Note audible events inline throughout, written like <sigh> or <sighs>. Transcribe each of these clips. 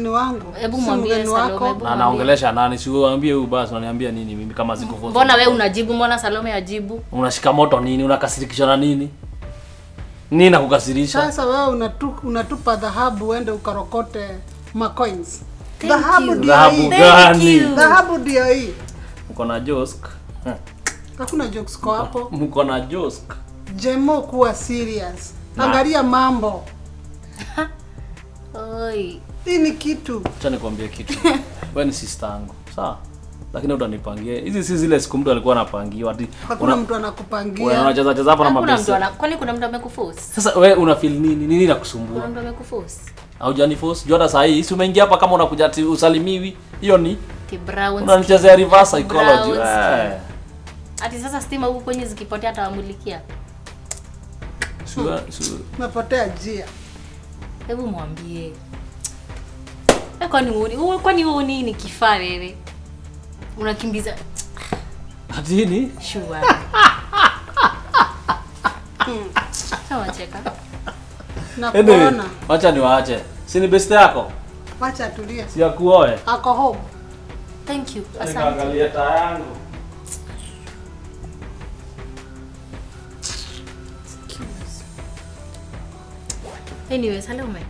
mgeni wangu. Hebu mwambie Salome, Na naongelesha nani? Si uambie huyu basi unaniambia nini mimi kama ziko force. mbona wewe unajibu mbona salome ajibu Unashika moto nini? Unakasirikishwa na nini? Nini nakukasirisha? Sasa wewe unatu, unatupa dhahabu uende ukarokote macoins. Dhahabu ndio Dhahabu hii. gani? Dhahabu ndio hii. Mko na Josk? Hakuna jokes kwa hapo. Mko na Josk? Jemo kuwa serious. Na. Angalia mambo. <laughs> Oi. Hii ni kitu. Acha nikwambie kitu. <laughs> Wewe ni sister yangu. Sawa? Lakini utanipangie. Hizi si zile siku mtu alikuwa anapangiwa ati Hakuna mtu anakupangia. wewe unacheza cheza hapo na Hakuna mtu ana kwani kuna mtu amekuforce? Sasa wewe una feel nini? Nini Kuna nakusumbua? mtu amekuforce? Haujani force. Jua hata saa hii si umeingia hapa kama unakuja ati usalimiwi. Hiyo ni The Browns. unanichezea reverse psychology. Eh. Ati sasa stima huko kwenye zikipotea atawamulikia. Sio, sio. Napotea njia. Hebu mwambie. Eh, kwani u- Kwani wewe nini kifaa wewe? Unakimbiza Ati nini? shua. Sawa cheka. Na Anyway, kuona. wacha niwaache. Si ni best yako? Wacha tulie. Si akuoe. Ako home. Thank you. Asante. Nikaangalia taa yangu. Anyway, Salome.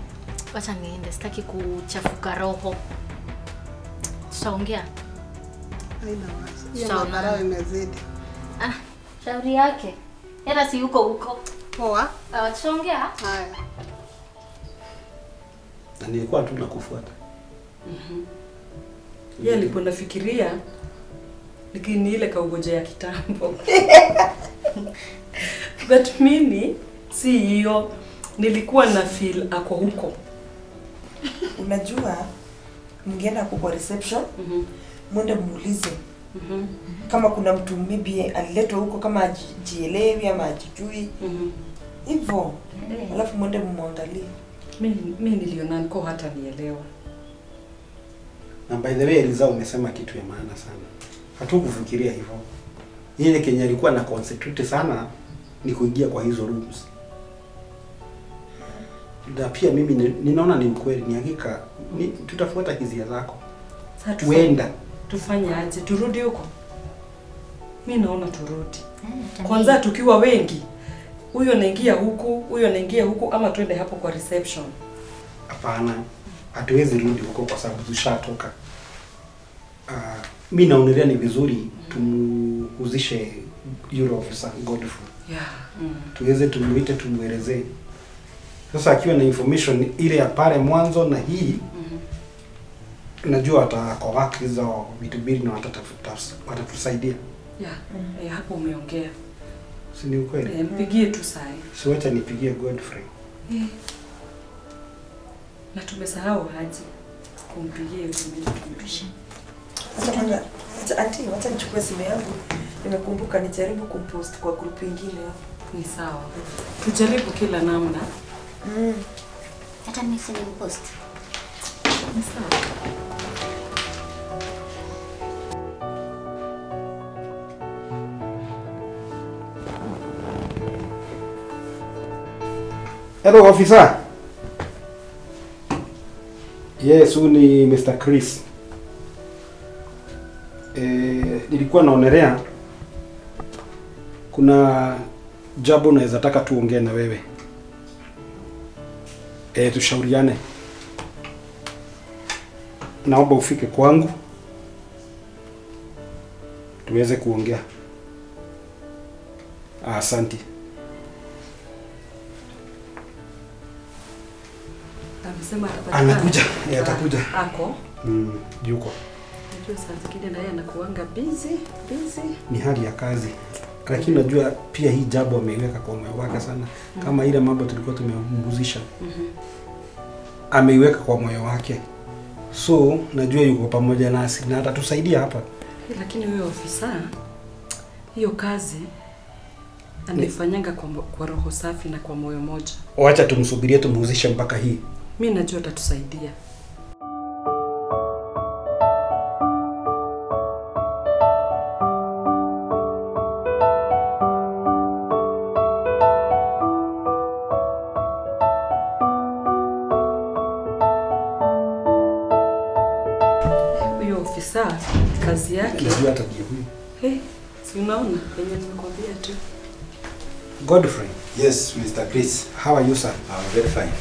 Wacha niende, sitaki kuchafuka roho. Tutaongea. Haina imezidi. Ah, shauri yake. Hata si huko huko. Poa. Ah, tutaongea. Haya. Na nilikuwa tu nakufuata. Mhm. Yeye alikuwa nafikiria lakini ile kaugoja ya kitambo. <laughs> But mimi si hiyo, nilikuwa na feel ako huko. Unajua, mngeenda huko kwa reception Mhm. mwende muulize Mhm. kama kuna mtu maybe aliletwa huko kama ajielewi ama ajijui Mhm. hivyo, alafu mwende mmwangalie. Mimi mimi niliona niko hata nielewa. Na by the way Eliza umesema kitu ya maana sana. Hatukufikiria hivyo. Yeye Kenya alikuwa na concentrate sana ni kuingia kwa hizo rooms. Na pia mimi ninaona ni mkweli ni hakika ni, tutafuata kizia zako. Huenda tufanye aje? Turudi huko? Mi naona turudi kwanza, tukiwa wengi, huyo anaingia huku, huyo anaingia huku, ama twende hapo kwa reception. hapana, hatuwezi rudi huko kwa sababu tushatoka. Uh, mi naonelea ni vizuri tumuuzishe yule ofisa Godfrey Yeah. Mm. tuweze tumuite tumwelezee. Sasa akiwa na information ile ya pale mwanzo na hii mm -hmm. najua watakorak hizo vitu mbili na watatafuta- watatusaidia, Yeah. Eh, hapo umeongea. si ni ukweli? Eh, mpigie tu sai Si wacha nipigie Godfrey. Eh. Na tumesahau Haji kumpigia hiyo tumpishe. Sasa kwanza, ati wacha nichukue simu yangu, nimekumbuka nijaribu kumpost kwa group ingine hapo. Ni sawa. Tujaribu kila namna. Mm. Hata mimi si post. Ni. Hello officer. Yes, huyu ni Mr. Chris. Eh, nilikuwa naonelea kuna jambo naweza taka tuongee na wewe. Eh, tushauriane. Naomba ufike kwangu tuweze kuongea. Asante. Amesema. Anakuja, eh, atakuja. Ako. Mm, yuko. Najua saa zingine naye anakuanga busy, busy. ni hali ya kazi, lakini najua pia hii jambo ameiweka kwa moyo wake sana, kama ile mambo tulikuwa tumemguzisha ameiweka kwa moyo wake, so najua yuko pamoja nasi na atatusaidia hapa. Lakini huyo ofisa hiyo kazi anaifanyanga kwa, kwa roho safi na kwa moyo moja. Wacha tumsubirie tumhuzishe mpaka hii. Mi najua atatusaidia. Kazi yake. Unajua hata ndiye huyu. Hey, si unaona venye nimekwambia tu. Godfrey, Yes, Mr. Chris. how are you sir? I'm very fine.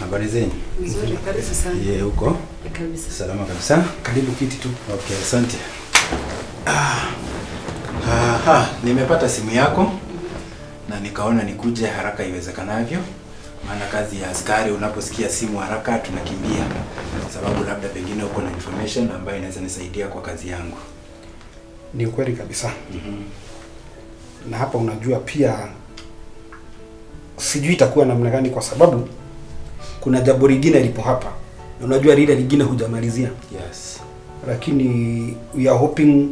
Habari zenu? Nzuri kabisa sana. Yeye huko? Kabisa. Salama kabisa? Karibu kiti tu. Okay, asante. Ah, aha, nimepata simu yako na nikaona nikuje haraka iwezekanavyo, maana kazi ya askari, unaposikia simu haraka tunakimbia, sababu labda pengine uko na information ambayo inaweza nisaidia kwa kazi yangu. Ni ukweli kabisa. mm -hmm. Na hapa unajua pia sijui itakuwa namna gani kwa sababu kuna jambo lingine lipo hapa. Na unajua lile lingine hujamalizia. Yes. Lakini we are hoping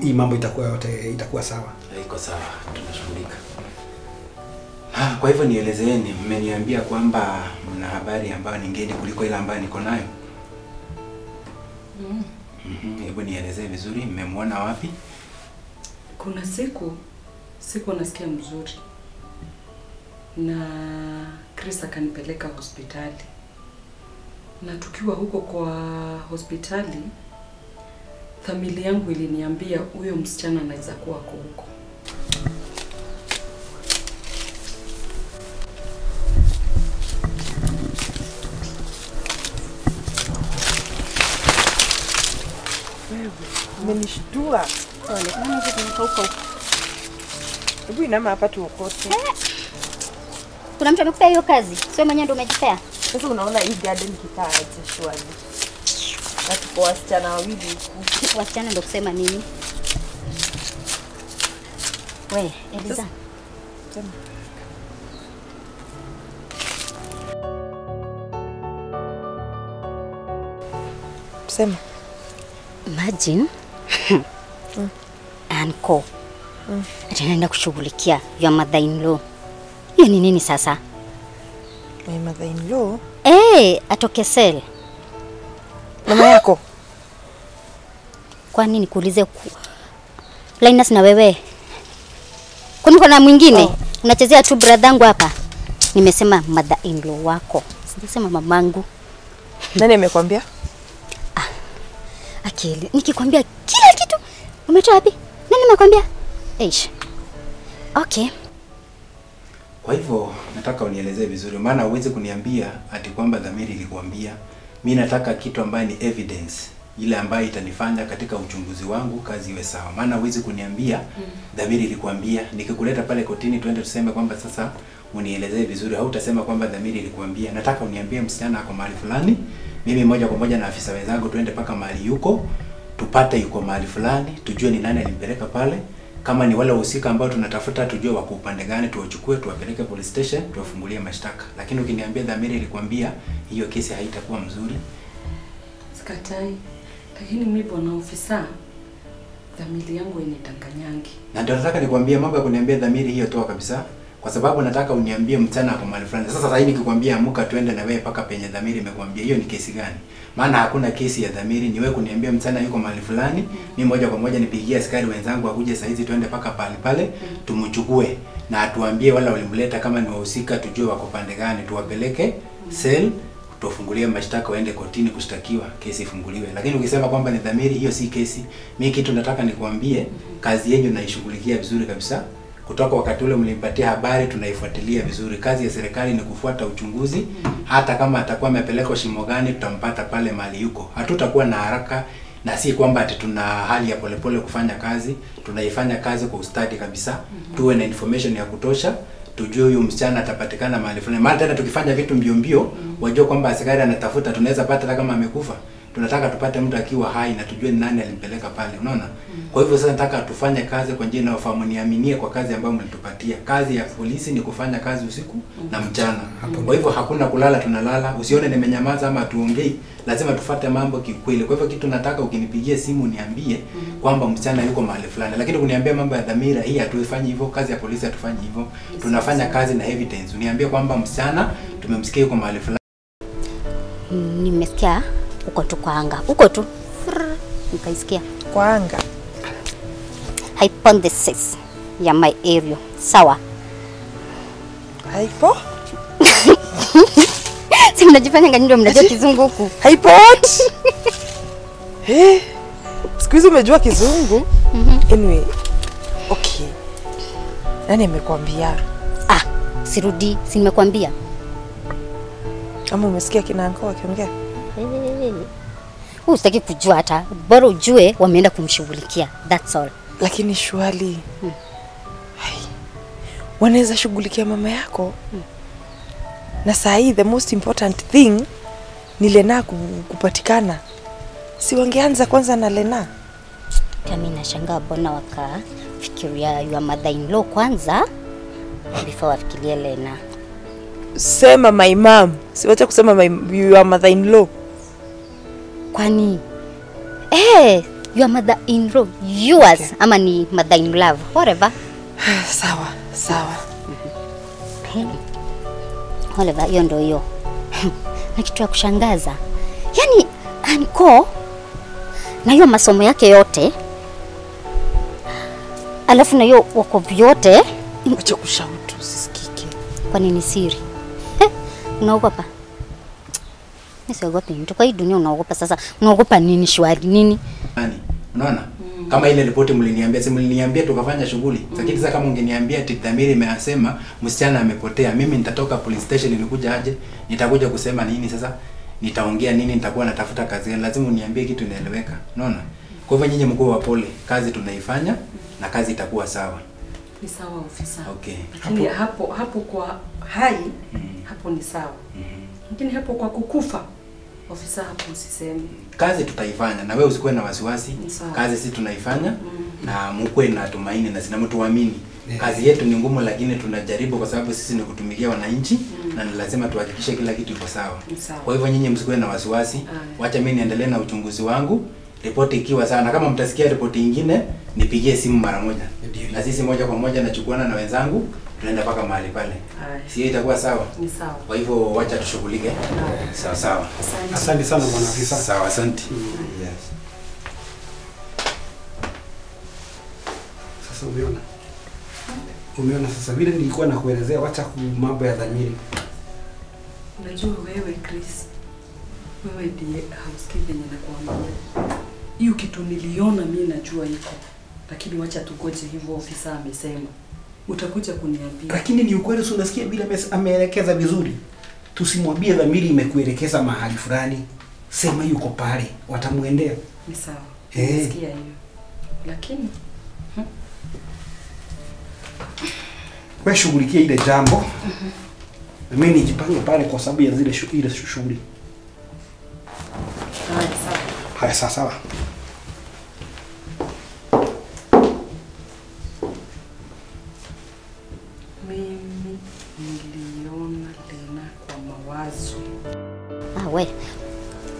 hii mambo itakuwa yote itakuwa sawa. Iko sawa, tunashughulika. Ah, kwa hivyo nielezeeni, mmeniambia kwamba mna habari ambayo ni ngeni kuliko ile ambayo niko nayo. Mhm, Hebu nielezee vizuri, mmemwona wapi? Kuna siku siku nasikia mzuri na Chris akanipeleka hospitali, na tukiwa huko kwa hospitali, familia yangu iliniambia huyo msichana anaweza kuwa ako huko. Umenishtua. Pole. Mbona hizo zimekauka? Hebu inama hapa tuokote. Kuna mtu amekupea hiyo kazi? Sio mwenyewe ndio umejipea? Sasa unaona hii garden kitaa aje shwari. Na tuko wasichana wawili huku. Wasichana ndio kusema nini? We, Eliza. Sema. Sema. Imagine Anko mm. anaenda kushughulikia your mother in law. Hiyo ni nini sasa? My mother in law. Eh, atoke sel. Mama yako. Kwa nini kuulize ku... Linus na wewe? Kwani kuna mwingine? Oh. Unachezea tu bradhangu hapa. Nimesema mother in law wako. Sijasema mamangu. Nani amekwambia? Akili, nikikwambia umetoa wapi? Nani amekwambia? Eish. Okay. Kwa hivyo nataka unielezee vizuri, maana huwezi kuniambia ati kwamba dhamiri ilikuambia. Mi nataka kitu ambaye ni evidence ile ambayo itanifanya katika uchunguzi wangu kazi iwe sawa. Maana huwezi kuniambia mm. dhamiri ilikuambia, nikikuleta pale kotini tuende tuseme kwamba sasa unielezee vizuri, au utasema kwamba dhamiri ilikuambia. Nataka uniambie msichana ako mahali fulani, mimi moja kwa moja na afisa wenzangu tuende mpaka mahali yuko, tupate yuko mahali fulani, tujue ni nani alimpeleka pale, kama ni wale wahusika ambao tunatafuta tujue wako upande gani, tuwachukue tuwapeleke police station, tuwafungulie mashtaka. Lakini ukiniambia dhamiri ilikwambia, hiyo kesi haitakuwa mzuri. Sikatai, lakini mimi bwana ofisa, dhamiri yangu inatanganyangi. Na ndio nataka nikwambie mambo ya kuniambia dhamiri hiyo toa kabisa. Kwa sababu nataka uniambie mchana kwa mahali fulani. Sasa sasa hivi nikikwambia amuka twende na wewe paka penye dhamiri imekwambia hiyo ni kesi gani? Maana hakuna kesi ya dhamiri, Niwe kuniambia mchana yuko mahali fulani, mimi moja kwa moja nipigie askari wenzangu akuje saa hizi twende paka pale pale, tumchukue na atuambie wala walimleta kama ni wahusika, tujue wako pande gani, tuwapeleke sel tuwafungulie mashtaka waende kotini kushtakiwa, kesi ifunguliwe. Lakini ukisema kwamba ni dhamiri, hiyo si kesi. Mimi kitu nataka nikuambie, kazi yenu naishughulikia vizuri kabisa. Kutoka wakati ule mlimpatia habari, tunaifuatilia vizuri. Kazi ya serikali ni kufuata uchunguzi. Hata kama atakuwa amepelekwa shimo gani, tutampata pale mahali yuko. Hatutakuwa na haraka na si kwamba ati tuna hali ya polepole pole kufanya kazi. Tunaifanya kazi kwa ustadi kabisa, tuwe na information ya kutosha tujue huyu msichana atapatikana mahali fulani. Maana tena tukifanya vitu mbio mbio, mm -hmm. wajua kwamba askari anatafuta, tunaweza pata kama amekufa. Tunataka tupate mtu akiwa hai na tujue ni nani alimpeleka pale, unaona? Kwa hivyo sasa nataka tufanye kazi kwa njia inayofahamu, niaminie kwa kazi ambayo mlitupatia. Kazi ya polisi ni kufanya kazi usiku na mchana. Kwa hivyo hakuna kulala, tunalala. Usione nimenyamaza ama tuongei, lazima tufate mambo kikweli. Kwa hivyo kitu nataka ukinipigia simu niambie kwamba msichana yuko mahali fulani, lakini kuniambia mambo ya dhamira, hii hatuifanyi hivyo. Kazi ya polisi hatufanyi hivyo, tunafanya kazi na evidence. Uniambie kwamba msichana tumemsikia yuko mahali fulani. Nimesikia uko tu kwa anga. Uko tu. Nikaisikia. Kwa anga. Hypothesis ya my area. Sawa. Haipo? <laughs> Si mnajifanya ngani ndio mnajua kizungu huku. Haipo what? <laughs> Eh, siku hizi umejua kizungu anyway okay nani amekwambia Ah, sirudi, si nimekwambia. ama umesikia kina anko wakiongea Huu usitaki kujua hata. Bora ujue wameenda kumshughulikia. That's all. lakini shwali Hai. wanaweza shughulikia mama yako hmm. na saa hii the most important thing ni lena kupatikana si wangeanza kwanza na lena kami nashangaa bona wakafikiria your mother in law kwanza before wafikirie Lena. sema my mom siwacha kusema my, your mother in law Kwani eh, your mother in law yours Okay. ama ni mother in love whatever. <sighs> sawa sawa Whatever, hiyo ndio hiyo. <laughs> na kitu ya kushangaza, yaani anko na hiyo masomo yake yote, alafu na hiyo wako vyote, acha kushautu usisikike kwani ni siri? Eh, unaogopa? Mimi siogopi mtu kwa hii dunia. Unaogopa sasa? Unaogopa nini? Shwari nini? Nani? Unaona? Mm. Kama ile ripoti mliniambia, si mliniambia tukafanya shughuli. Mm. Lakini sasa kama ungeniambia ati Dhamiri imesema msichana amepotea, mimi nitatoka police station nikuja aje? Nitakuja kusema nini sasa? Nitaongea nini? Nitakuwa natafuta kazi gani? Lazima uniambie kitu inaeleweka. Unaona? Kwa hivyo nyinyi mkuu wa pole, kazi tunaifanya na kazi itakuwa sawa. Ni sawa ofisa. Okay. Lakini hapo hapo hapo kwa hai mm. hapo ni sawa. Lakini hapo kwa kukufa ofisa hapo usiseme. Kazi tutaifanya na wewe usikuwe na wasiwasi. Sao. Kazi si tunaifanya mm. na mkuwe na tumaini na sina Yeah. Kazi yetu ni ngumu, lakini tunajaribu kwa sababu sisi ni kutumikia wananchi mm. na ni lazima tuhakikishe kila kitu iko sawa. Kwa hivyo nyinyi msikuwe na wasiwasi, wacha mimi niendelee na uchunguzi wangu. Ripoti ikiwa sawa, na kama mtasikia ripoti ingine nipigie simu mara moja, na sisi moja kwa moja nachukuana na wenzangu tunaenda mpaka mahali pale, si hiyo itakuwa sawa? Ni sawa. Kwa hivyo wacha tushughulike. Sawa sawa. Asante. sana bwana afisa Sawa, asante. Yes. sasa umeona umeona sasa vile nilikuwa nakuelezea wacha mambo ya dhamiri Unajua wewe Chris, wewe ndiye housekeeping nakuambia Hiyo kitu niliona mi najua iko, lakini wacha tugoje hivyo, ofisa amesema. Utakuja kuniambia. lakini ni ukweli si unasikia bila ameelekeza vizuri tusimwambie dhamiri imekuelekeza mahali fulani sema yuko pale watamwendea Ni sawa. Eh. Nasikia hiyo. Lakini we shughulikia ile jambo na mimi nijipange pale kwa sababu ya zile shu- ile shu- shughuli haya sawa. haya sawa sawa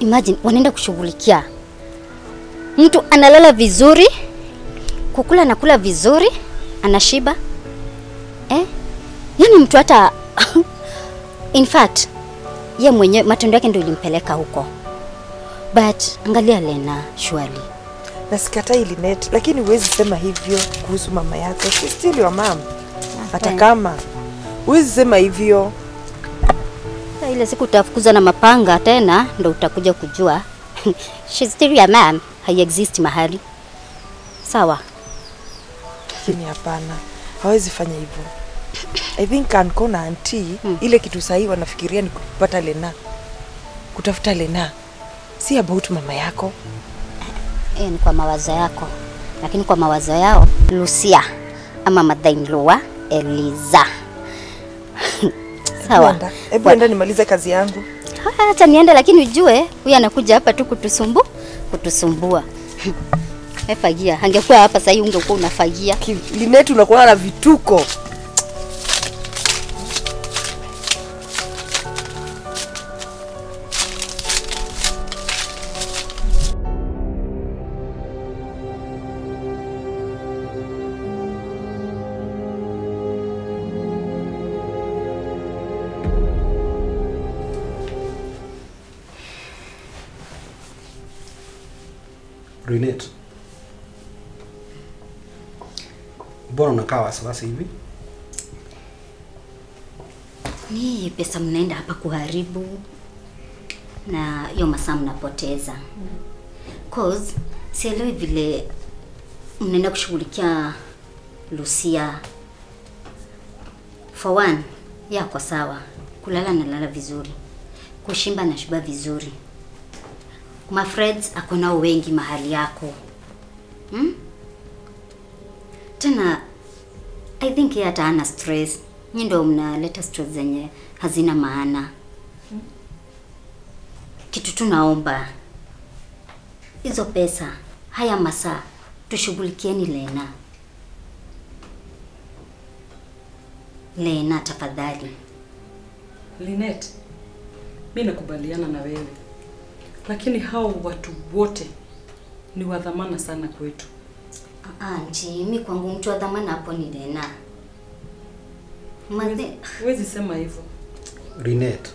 imagine wanaenda kushughulikia mtu analala vizuri, kukula anakula vizuri, anashiba eh? Yani mtu hata <laughs> in fact ye mwenyewe matendo yake ndio ilimpeleka huko, but angalia Lena shwali nasikata Linet, lakini huwezi sema hivyo kuhusu mama yako. She's still your mom. Hata kama huwezi sema hivyo. Ile siku utafukuza na mapanga tena, ndo utakuja kujua <laughs> she's still your Hai haiexist mahali sawa. Lakini hapana, hawezi fanya hivyo. I think Anko na anti hmm. ile kitu sahihi wanafikiria ni kupata Lena, kutafuta Lena, si about mama yako. hiyo ni kwa mawazo yako, lakini kwa mawazo yao Lucia ama mother-in-law Eliza. Sawa, hebu enda nimalize kazi yangu. Haya, acha niende, lakini ujue huyu anakuja hapa tu kutusumbu kutusumbua. <laughs> Efagia, angekuwa hapa sasa, hivi ungekuwa unafagia. Linetu Linet, unakuwa na vituko. Renate. Mbona unakaa wasiwasi hivi? Ni pesa mnaenda hapa kuharibu na hiyo masaa mnapoteza. Cause sielewi vile mnaenda kushughulikia Lucia. For one, yako sawa, kulala nalala vizuri, kushimba na shiba vizuri, my friends ako nao wengi mahali yako hmm? Tena I think yeye hata ana stress, nyi ndo mnaleta stress zenye hazina maana. Kitu tunaomba hizo pesa, haya masaa tushughulikieni Lena. Lena tafadhali. Linet, mi nakubaliana na wewe, lakini hao watu wote ni wa dhamana sana kwetu. Anji, mi kwangu mtu wa dhamana hapo ni Lena. Madhe, Huwezi sema hivyo. Rinet,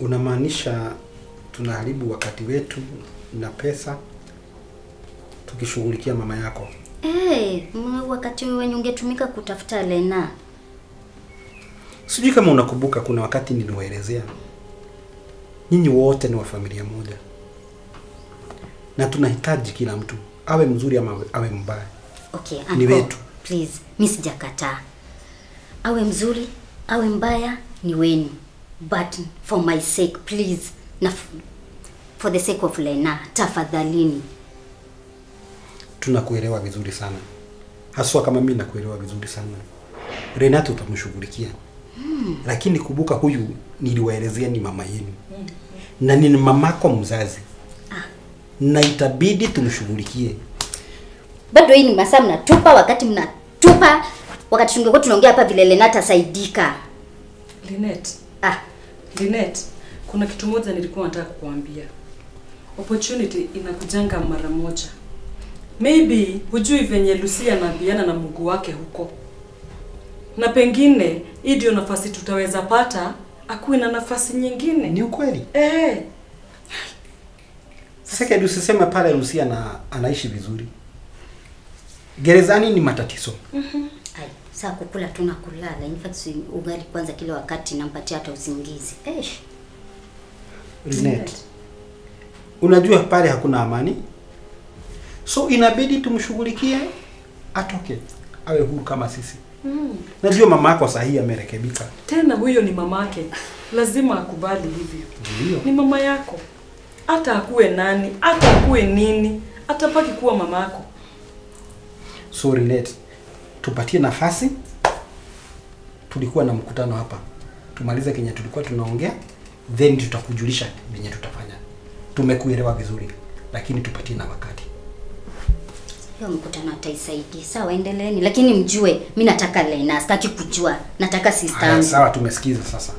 unamaanisha tunaharibu wakati wetu na pesa tukishughulikia mama yako? hey, wakati wenye ungetumika kutafuta Lena. Sijui kama unakumbuka, kuna wakati niliwaelezea nyinyi wote ni wa familia moja, na tunahitaji kila mtu awe mzuri ama awe- mbaya. Okay, Ni wetu. please, mi sijakataa. Awe mzuri, awe mbaya ni wenu. But for my sake, please, na for the sake of Lena, tafadhalini. Tunakuelewa vizuri sana, haswa kama mimi nakuelewa vizuri sana. Renato utamshughulikia lakini kumbuka, huyu niliwaelezea ni mama yenu mm. na ni mamako mzazi, ah. na itabidi tumshughulikie. Bado hii ni masaa mnatupa, wakati mnatupa, wakati tungekuwa tunaongea hapa vile Lenata saidika. Linet, Ah, Linet, kuna kitu moja nilikuwa nataka kukuambia. Opportunity inakujanga mara moja. Maybe hujui venye Lucia anaambiana na Mungu wake huko, na pengine hii ndio nafasi tutaweza pata, akuwe na nafasi nyingine. Ni ukweli. Eh, Sekedi, usiseme pale Rusia na anaishi vizuri. Gerezani ni matatizo. ai, saa kukula tu na kulala. In fact, ugali kwanza kila wakati nampatia hata usingizi. Eish. Linet, unajua pale hakuna amani, so inabidi tumshughulikie atoke awe huru kama sisi. Najua mama yako sahihi amerekebika, tena huyo ni mamake, lazima akubali hivyo. ndio Ni mama yako, hata akuwe nani, hata akuwe nini, atapaki kuwa mama yako. Sorry Let, tupatie nafasi. Tulikuwa na mkutano hapa, tumalize kenye tulikuwa tunaongea, then tutakujulisha venye tutafanya. Tumekuelewa vizuri, lakini tupatie na wakati. Hiyo mkutano ataisaidia. Sawa, endeleeni, lakini mjue mi nataka Lena, sitaki kujua, nataka sister Haya, sawa, tumesikiza sasa.